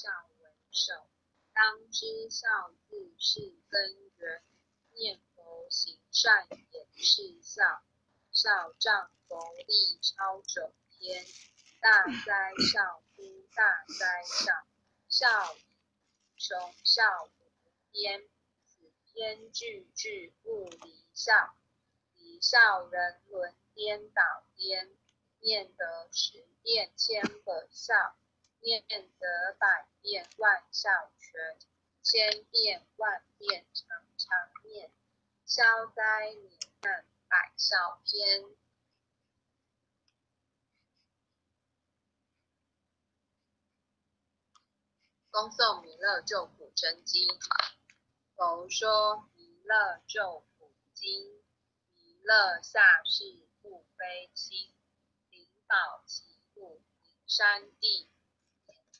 孝为首。当知孝字是根源，念佛行善也是孝。孝仗佛力超九天，大哉孝夫大哉孝，孝以穷孝无边，此篇句句不离孝。离孝人伦颠倒颠，念得十遍千个孝，念得百遍万孝全，千遍万遍常常念，消灾免难百孝篇。恭送弥勒救苦真经。佛说弥勒救苦经。弥勒下世不悲亲，灵宝齐布灵山地，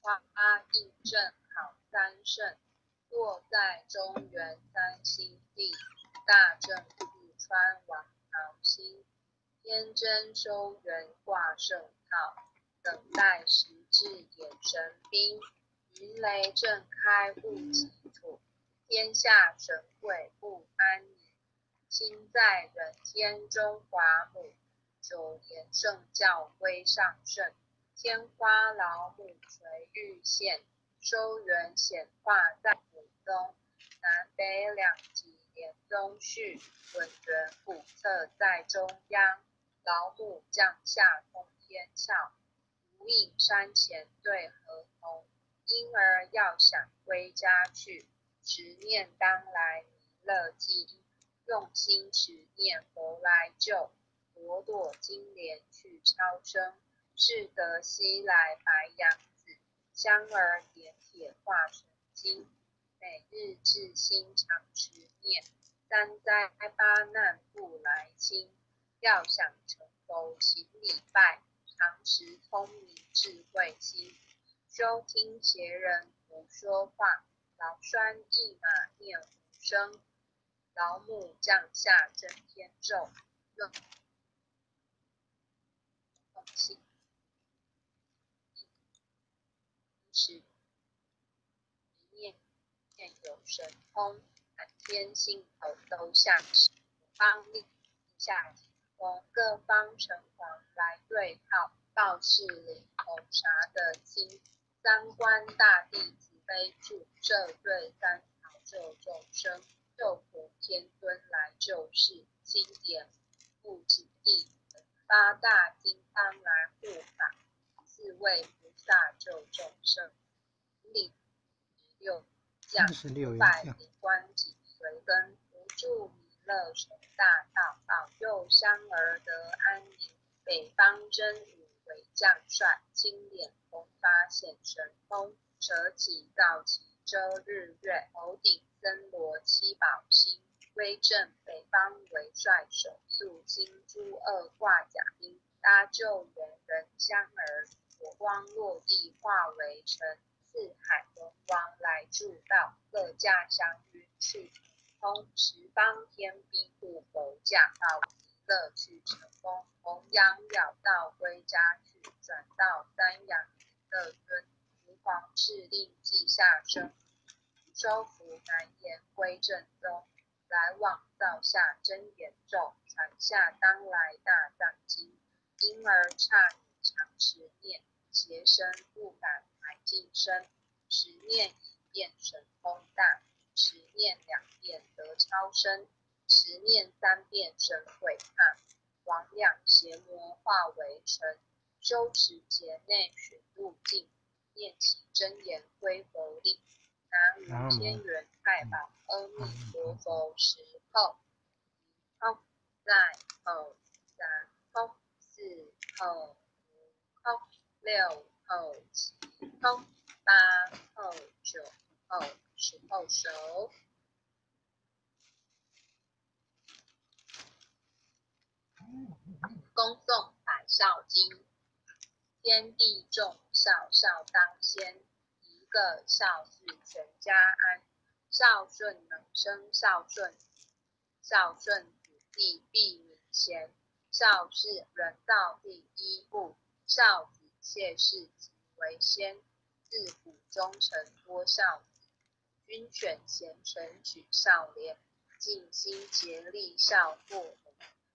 莲花印证好三圣，坐在中原三星地，大正四川王朝兴，天真收元挂圣号，等待时至演神兵，云雷震开雾起土，天下神鬼不安宁。亲在人间中华母，九年圣教归上圣，天花老母垂玉线，收元显化在府中，南北两极连宗序，文源古册在中央，老母降下通天窍，无影山前对河童，婴儿要想归家去，执念当来弥勒经。用心持念佛来救，朵朵金莲去超生，是得西来白羊子，香儿点铁化成金，每日至心常持念，三灾八难不来侵。要想成佛行礼拜，常持聪明智慧心，收听邪人胡说话，劳酸一马念无声。老母降下真天咒，用空是一念念有神通，满天星斗都像是方立下天空，各方城隍来对号，报是灵头啥的经，三官大帝慈悲助，这对三朝救众生。救苦天尊来救世，经典不止地，八大金刚来护法，四位菩萨救众生，历六将百灵观己随根，扶助弥勒成大道，保佑香儿得安宁。北方真武为将帅，金脸红发显神通，舍己造极周日月，头顶。森罗七宝星，威震北方为帅首，素金珠二挂甲兵，搭救援人香儿，火光落地化为尘，四海龙王来助道，各驾祥云去通，十方天兵护佛驾到乐去成功，弘扬了道归家去，转到三阳乐尊，吾皇敕令记下生。收服南延归正宗，来往造下真言咒，传下当来大藏经。婴儿差常持念，邪身不敢埋进身。十念一遍神通大，十念两遍得超生，十念三遍神鬼怕。王两邪魔化为尘，修持劫内寻路径，念起真言归佛力。南无天元太保阿弥陀佛，时候空在后三空四后六后七空八后九后十后手。恭送百孝经，天地众孝孝当先。一个孝字全家安，孝顺能生孝顺，孝顺子弟必名贤，孝是人道第一步，孝谢世即为先，自古忠臣多孝子，君选贤臣取少年，尽心竭力孝父母。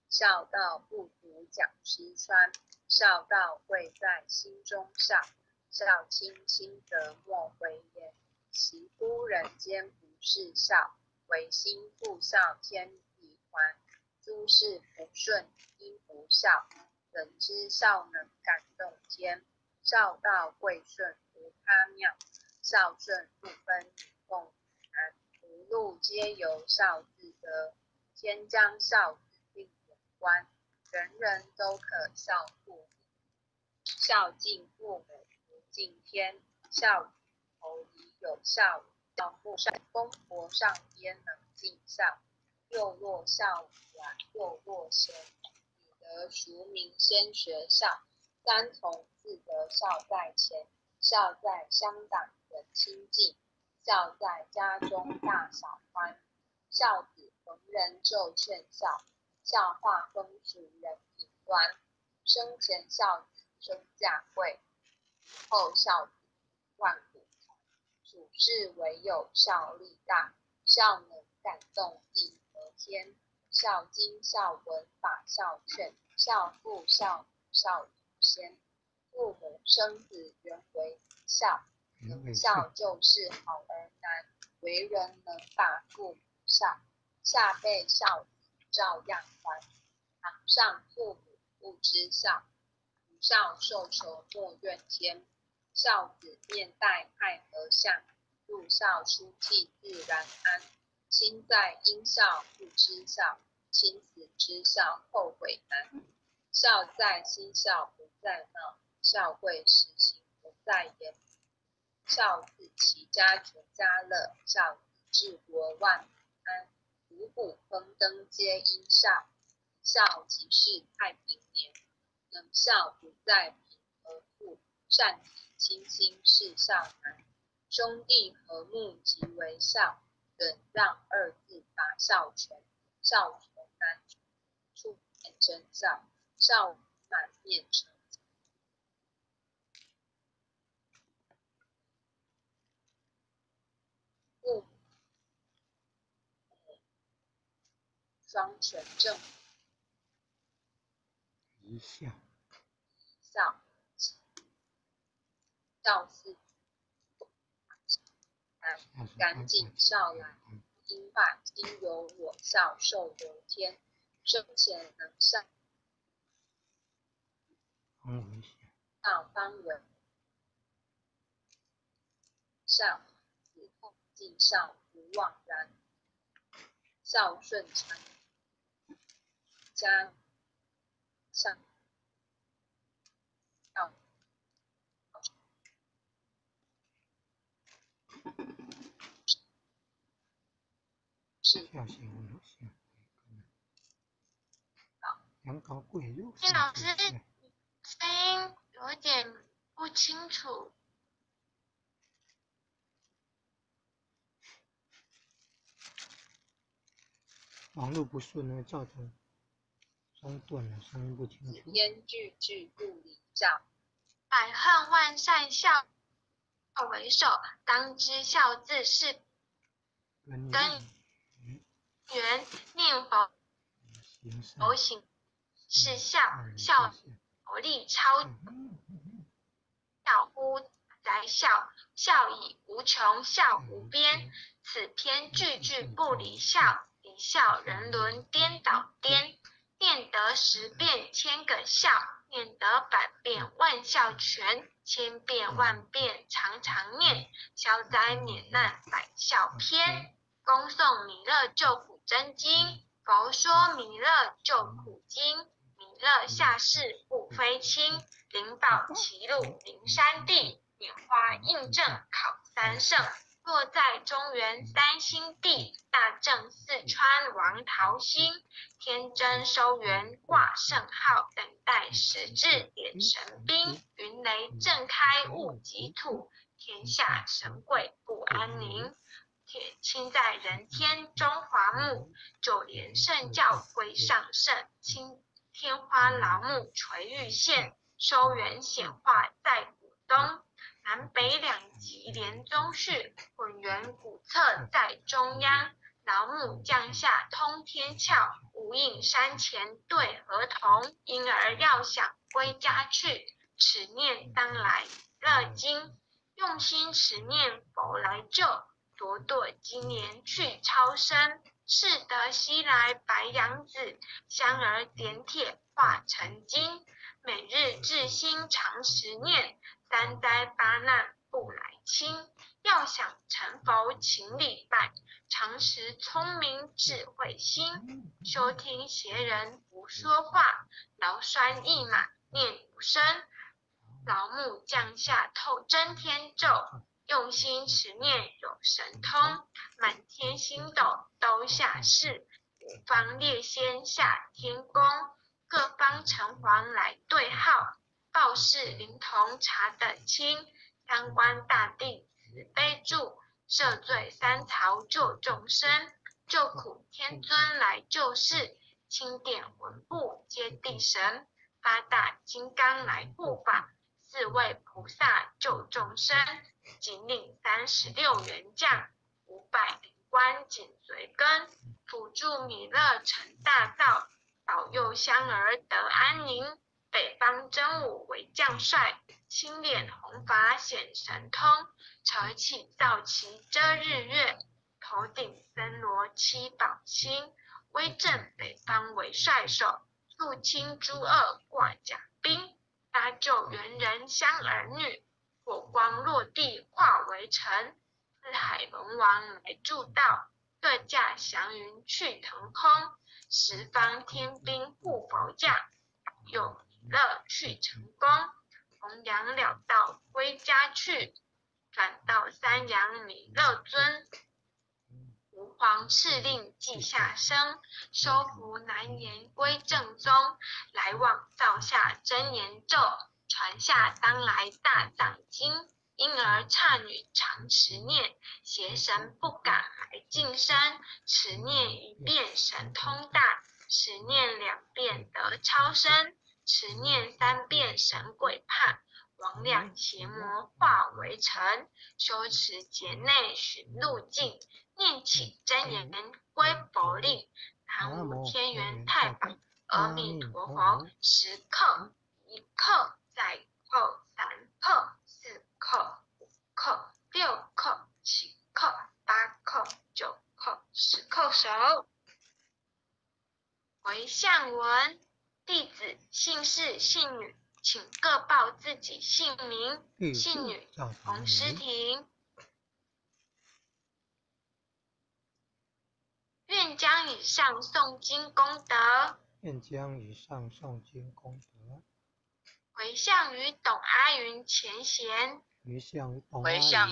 孝道不足讲西川，孝道贵在心中孝。孝亲亲则莫回焉，其夫人间不是孝，唯心复孝天地还。诸事不顺因不孝，人之孝能感动天。孝道贵顺无他妙，孝顺不分与共难。福禄皆由孝自得，天将孝子令人观，人人都可孝父母。孝敬父母如敬天，孝子头里有孝，孝父上公婆上焉能尽孝。又若孝软，幼若贤，得淑名先学孝。三从四德孝在前，孝在乡党人亲近，孝在家中大小欢。孝子逢人就劝孝，孝化风俗人品端。生前孝子身价贵，后孝子万古传。处事唯有孝力大，孝能感动地和天。孝经孝文法孝劝，孝父孝母孝祖。先父母生子原为孝，能孝就是好儿男。为人能把父母孝，下辈孝子照样还。堂上父母不知孝，不孝受仇莫怨天。孝子面带爱和相，入孝书气自然安。亲在因孝不知孝，亲死之孝后悔难。孝在心孝不在貌，孝贵实行不在言。孝子齐家全家乐，孝子治国万安。五谷丰登皆因孝，孝即是太平年。能孝不在贫和富，善体亲心是孝难。兄弟和睦即为孝，忍让二字把孝全。孝从难处见真孝。孝满面成父母双全正，一孝，孝，孝四，赶紧孝来，因拜今有我孝受由天，生前能孝。上方文，孝子后尽孝不枉然，孝顺常家上是孝心无限，羊羔贵肉。金老师。声音有点不清楚。网络不顺呢，造成中断了，声音不清楚。天句句不离孝，百恨万善孝为首，当知孝字是根源，念佛佛行是孝孝。国力超孝乎哉孝，孝以无穷，孝无边。此篇句句不离孝，离孝人伦颠倒颠。念得十遍千个孝，念得百遍万孝全。千遍万遍常常念，消灾免难百孝篇。恭送弥勒救苦真经，佛说弥勒救苦经。弥勒下世不非轻，灵宝齐禄灵山地，拈花印证考三圣。落在中原三星地，大正四川王桃心，天真收元挂圣号，等待时至点神兵。云雷震开物极土，天下神鬼不安宁。铁亲在人天中华木，九连圣教归上圣亲。天花老木垂玉线，收元显化在古东。南北两极连中序，浑圆古侧在中央。劳木降下通天窍，无影山前对河童。因而要想归家去，此念当来乐经。用心持念佛来救，朵朵今年去超生。是得西来白杨子，香儿点铁化成金。每日至心常持念，三灾八难不来侵。要想成佛请礼拜，常识聪明智慧心。休听邪人胡说话，劳酸一马念无声。老木降下透真天咒，用心持念有神通。满天星斗都下世，五方列仙下天宫。各方城隍来对号，报事灵童查得清。三官大帝慈悲助，赦罪三曹救众生。救苦天尊来救世，钦点文部接地神。八大金刚来护法，四位菩萨救众生。仅领三十六元将，五百灵官紧随跟，辅助弥勒成大道。保佑香儿得安宁。北方真武为将帅，青脸红发显神通。扯起皂旗遮日月，头顶森罗七宝星。威震北方为帅首，肃清诸恶挂甲兵。搭救猿人香儿女，火光落地化为尘。四海龙王来助道，各驾祥云去腾空。十方天兵护佛驾，保佑弥勒去成功。弘扬了道归家去，转到三阳弥勒尊。吾皇敕令记下生，收服难言归正宗。来往造下真言咒，传下当来大藏经。因而刹女常持念，邪神不敢来近身。持念一遍神通大，持念两遍得超生，持念三遍神鬼怕，魍魉邪魔化为尘。修持劫内寻路径，念起真言归佛令。南无天元太保阿弥陀佛，十刻一刻再扣三刻。扣五扣六扣七扣八扣九扣十扣手。回向文：弟子姓氏姓女，请各报自己姓名。姓女洪诗婷。愿将以上诵经功德。愿将以上诵经功德。回向于董阿云前贤。回向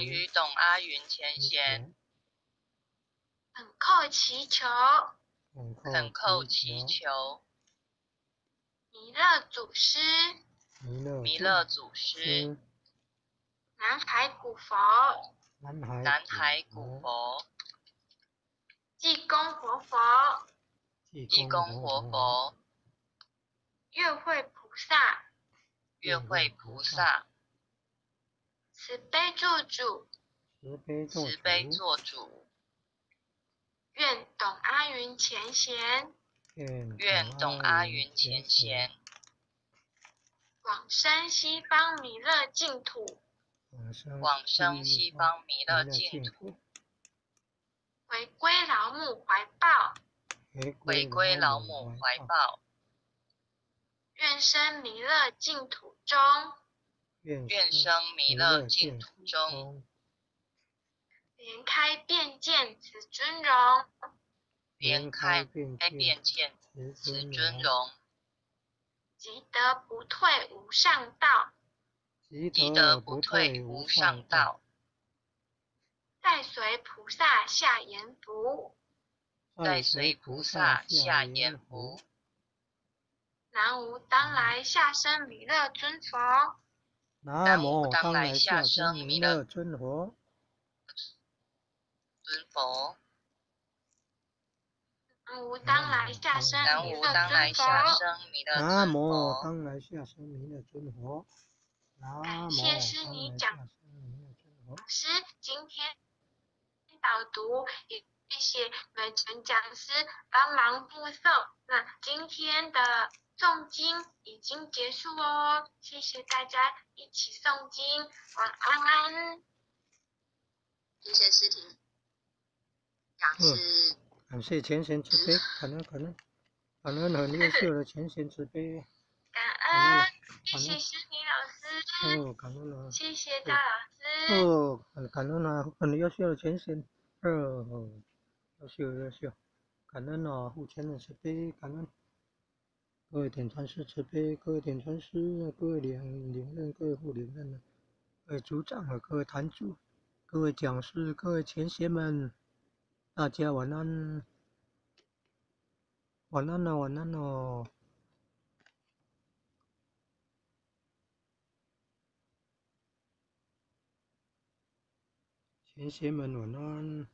于董阿云前贤，恳叩祈求，恳叩祈求，弥勒祖师，弥勒祖师，南海古佛，南海古佛，济公活佛，济公活佛，月会菩萨，月会菩萨。慈悲做主，慈悲做主。愿董阿云前贤，愿董阿云前贤。往生西方弥勒净土，往生西方弥勒净土。回归老母怀抱，回归老母怀抱。愿生弥勒净土中。愿生弥勒净土中，莲开遍见此尊容，莲开遍见此尊容，即得不退无上道，即得不退无上道，再随菩萨下阎浮，再随菩萨下阎浮，南无当来下生弥勒尊佛。南无当来下生弥勒尊佛。尊佛。南无当来下生弥勒尊佛。南无当来下生弥勒尊佛。感谢师尼讲老师今天导读，也谢谢美纯讲师帮忙布送。那今天的诵经已经结束哦，谢谢大家一起诵经，晚安。谢谢诗婷。讲师，感谢前贤慈悲，感恩。感恩，感恩很优秀的前贤慈悲，感恩恩，谢谢诗婷老师，哦，感恩啊，谢谢大老师，哦，很感恩啊，很优秀的前贤，哦，优秀优秀，感恩啊，护前的慈悲，感恩。各位点传师慈悲，各位点传师，各位领领任，各位副领任的，各位组长和各位坛主，各位讲师，各位前贤们，大家晚安，晚安了，晚安了，前贤们晚安。